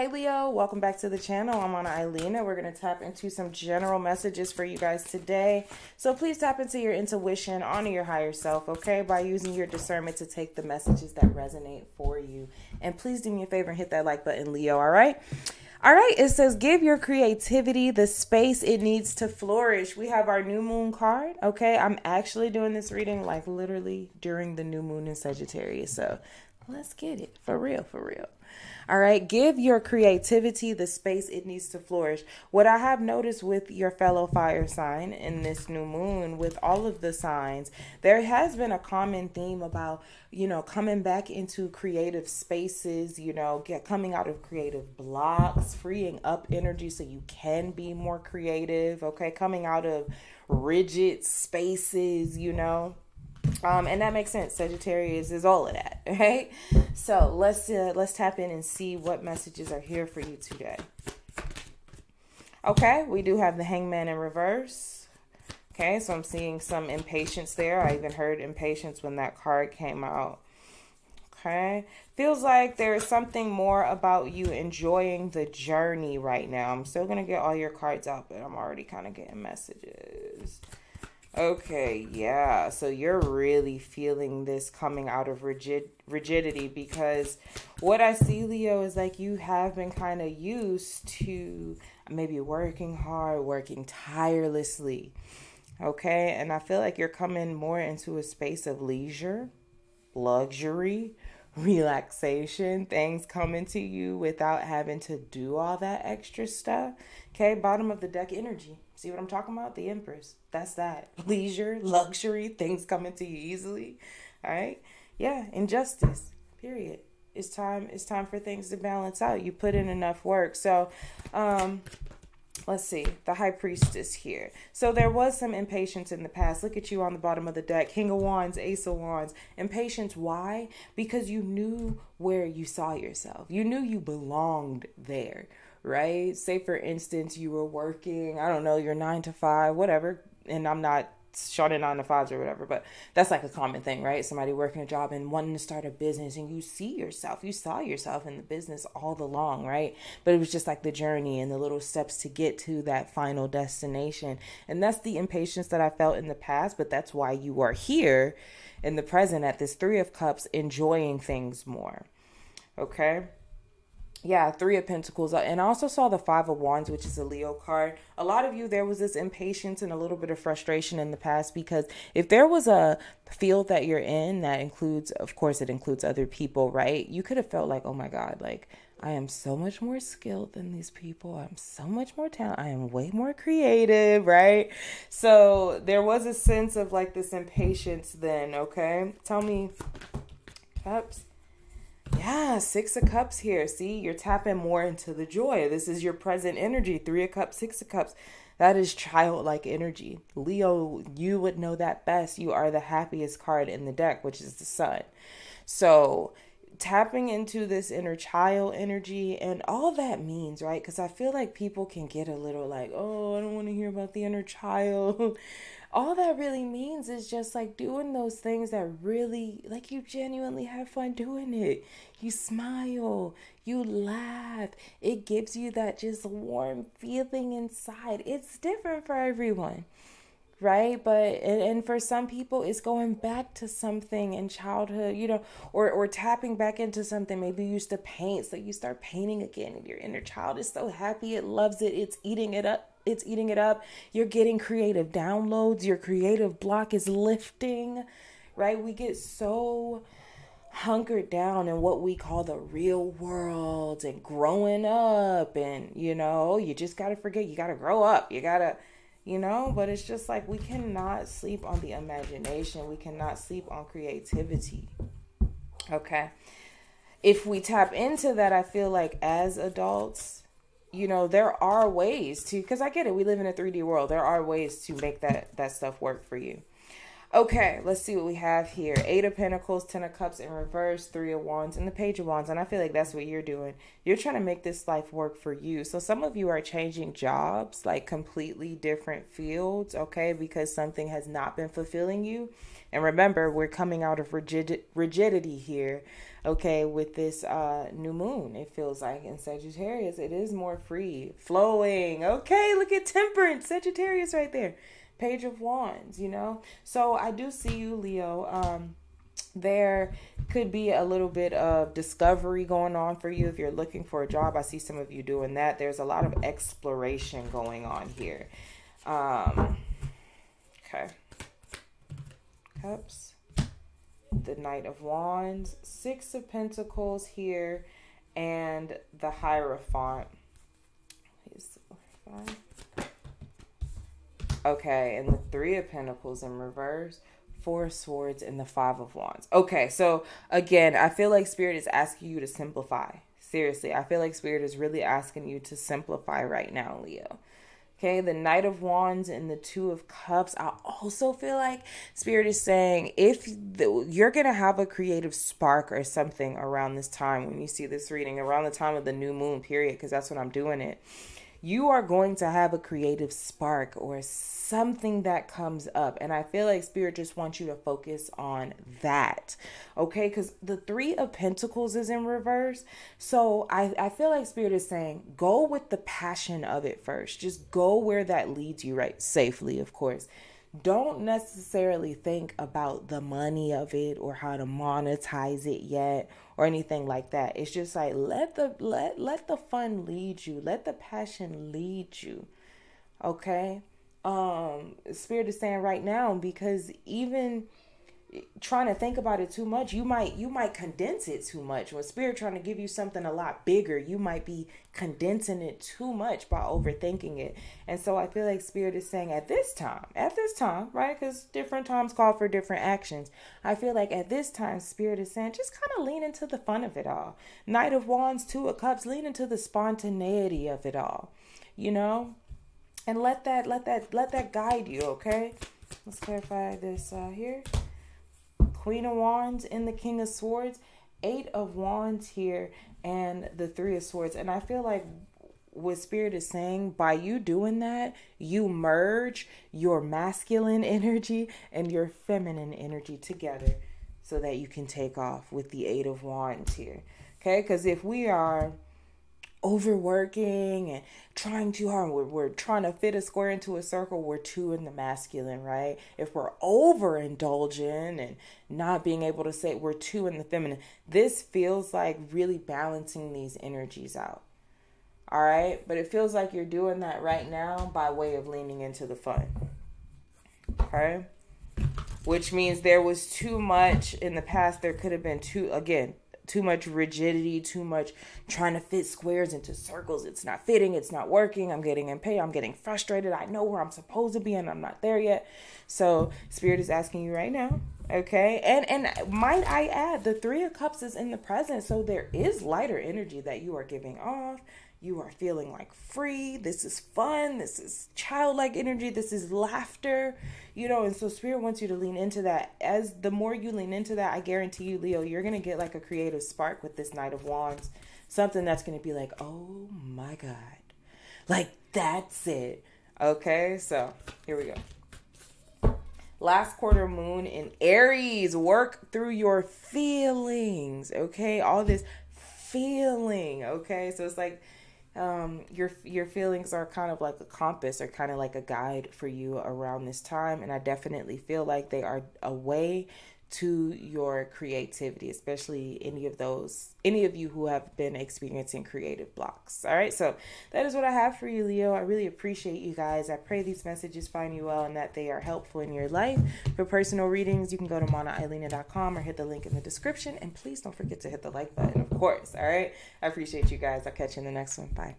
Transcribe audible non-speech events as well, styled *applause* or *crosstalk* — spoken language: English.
Hey Leo, welcome back to the channel. I'm Mana Eileena. We're going to tap into some general messages for you guys today. So please tap into your intuition, honor your higher self, okay? By using your discernment to take the messages that resonate for you. And please do me a favor and hit that like button, Leo, all right? All right, it says give your creativity the space it needs to flourish. We have our new moon card, okay? I'm actually doing this reading like literally during the new moon in Sagittarius. So let's get it for real, for real. All right, give your creativity the space it needs to flourish. What I have noticed with your fellow fire sign in this new moon, with all of the signs, there has been a common theme about, you know, coming back into creative spaces, you know, get coming out of creative blocks, freeing up energy so you can be more creative, okay? Coming out of rigid spaces, you know um, and that makes sense. Sagittarius is all of that, *laughs* right? So let's uh, let's tap in and see what messages are here for you today. Okay, we do have the Hangman in reverse. Okay, so I'm seeing some impatience there. I even heard impatience when that card came out. Okay, feels like there's something more about you enjoying the journey right now. I'm still gonna get all your cards out, but I'm already kind of getting messages. Okay, yeah. So you're really feeling this coming out of rigid rigidity because what I see, Leo, is like you have been kind of used to maybe working hard, working tirelessly. Okay, and I feel like you're coming more into a space of leisure, luxury, relaxation, things coming to you without having to do all that extra stuff. Okay, bottom of the deck energy. See what I'm talking about? The Empress. That's that. *laughs* Leisure, luxury, things coming to you easily. All right? Yeah, injustice. Period. It's time it's time for things to balance out. You put in enough work. So, um let's see. The high priestess here. So there was some impatience in the past. Look at you on the bottom of the deck. King of wands ace of wands. Impatience. Why? Because you knew where you saw yourself. You knew you belonged there right? Say, for instance, you were working, I don't know, you're nine to five, whatever, and I'm not shorting nine to fives or whatever, but that's like a common thing, right? Somebody working a job and wanting to start a business, and you see yourself, you saw yourself in the business all along, right? But it was just like the journey and the little steps to get to that final destination. And that's the impatience that I felt in the past, but that's why you are here in the present at this Three of Cups, enjoying things more. Okay? Yeah, three of pentacles. Uh, and I also saw the five of wands, which is a Leo card. A lot of you, there was this impatience and a little bit of frustration in the past because if there was a field that you're in that includes, of course, it includes other people, right? You could have felt like, oh my God, like I am so much more skilled than these people. I'm so much more talented. I am way more creative, right? So there was a sense of like this impatience then, okay? Tell me, Cups. Yeah, Six of Cups here. See, you're tapping more into the joy. This is your present energy. Three of Cups, Six of Cups. That is childlike energy. Leo, you would know that best. You are the happiest card in the deck, which is the sun. So, tapping into this inner child energy and all that means, right? Because I feel like people can get a little like, oh, I don't want to hear about the inner child. *laughs* all that really means is just like doing those things that really like you genuinely have fun doing it you smile you laugh it gives you that just warm feeling inside it's different for everyone right but and, and for some people it's going back to something in childhood you know or or tapping back into something maybe you used to paint so you start painting again and your inner child is so happy it loves it it's eating it up it's eating it up. You're getting creative downloads. Your creative block is lifting, right? We get so hunkered down in what we call the real world and growing up and you know you just got to forget you got to grow up you got to you know? But it's just like we cannot sleep on the imagination. We cannot sleep on creativity okay? If we tap into that i feel like as adults you know there are ways to because i get it we live in a 3d world. There are ways to make that that stuff work for you Okay, let's see what we have here. Eight of Pentacles, Ten of Cups in reverse, Three of Wands, and the Page of Wands. And I feel like that's what you're doing. You're trying to make this life work for you. So some of you are changing jobs, like completely different fields, okay, because something has not been fulfilling you. And remember, we're coming out of rigid rigidity here, okay, with this uh new moon. It feels like in Sagittarius, it is more free, flowing. Okay, look at Temperance, Sagittarius right there Page of Wands, you know? So I do see you, Leo. Um, there could be a little bit of discovery going on for you if you're looking for a job. I see some of you doing that. There's a lot of exploration going on here. Um, okay. Cups. The Knight of Wands. Six of Pentacles here. And the Hierophant. Five. Okay, and the Three of Pentacles in reverse, Four of Swords, and the Five of Wands. Okay, so again, I feel like Spirit is asking you to simplify. Seriously, I feel like Spirit is really asking you to simplify right now, Leo. Okay, the Knight of Wands and the Two of Cups. I also feel like Spirit is saying if the, you're going to have a creative spark or something around this time when you see this reading, around the time of the new moon period, because that's when I'm doing it you are going to have a creative spark or something that comes up. And I feel like Spirit just wants you to focus on that. Okay. Because the Three of Pentacles is in reverse. So I, I feel like Spirit is saying go with the passion of it first. Just go where that leads you, right? Safely, of course don't necessarily think about the money of it or how to monetize it yet or anything like that. It's just like let the let let the fun lead you. Let the passion lead you. Okay? Um spirit is saying right now because even trying to think about it too much you might you might condense it too much. When spirit trying to give you something a lot bigger you might be condensing it too much by overthinking it. And so i feel like spirit is saying at this time at this time right? Because different times call for different actions. I feel like at this time spirit is saying just kind of lean into the fun of it all. Knight of wands two of cups lean into the spontaneity of it all you know? And let that let that let that guide you okay? Let's clarify this uh, here Queen of Wands and the King of Swords, Eight of Wands here, and the Three of Swords. And I feel like what Spirit is saying, by you doing that, you merge your masculine *laughs* energy and your feminine energy together so that you can take off with the Eight of Wands here. Okay, because if we are overworking and trying too hard. We're, we're trying to fit a square into a circle. We're too in the masculine, right? If we're overindulging and not being able to say we're too in the feminine, this feels like really balancing these energies out. All right. But it feels like you're doing that right now by way of leaning into the fun. Okay. Which means there was too much in the past. There could have been too, again, too much rigidity, too much trying to fit squares into circles. It's not fitting, it's not working. I'm getting in impatient, I'm getting frustrated. I know where I'm supposed to be and I'm not there yet. So, Spirit is asking you right now, okay? And and might I add, the 3 of cups is in the present, so there is lighter energy that you are giving off you are feeling like free. This is fun. This is childlike energy. This is laughter, you know. And so, Spirit wants you to lean into that. As the more you lean into that, I guarantee you, Leo, you're going to get like a creative spark with this Knight of Wands. Something that's going to be like, oh my God. Like, that's it. Okay, so here we go. Last quarter moon in Aries. Work through your feelings. Okay, all this feeling. Okay, so it's like um, your your feelings are kind of like a compass or kind of like a guide for you around this time and i definitely feel like they are a way to your creativity, especially any of those, any of you who have been experiencing creative blocks. All right, so that is what I have for you, Leo. I really appreciate you guys. I pray these messages find you well and that they are helpful in your life. For personal readings, you can go to manaeileena.com or hit the link in the description. And please don't forget to hit the like button, course. All right, I appreciate you guys. I'll catch you in the next one. Bye.